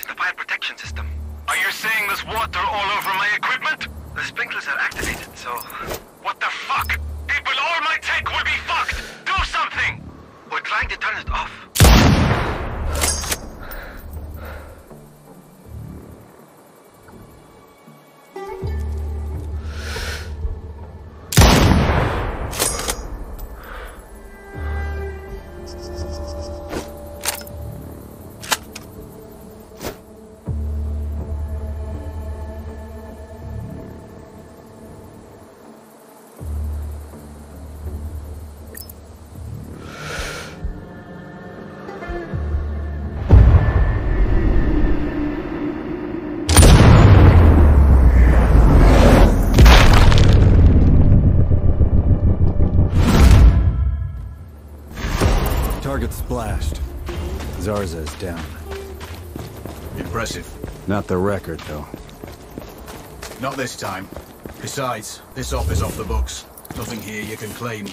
in the fire protection system. Are you saying there's water all over my equipment? The sprinklers are activated, so... What the fuck? People, all my tech will be fucked! Do something! We're trying to turn it off. Target splashed. Zarza is down. Impressive. Not the record, though. Not this time. Besides, this op is off the books. Nothing here you can claim.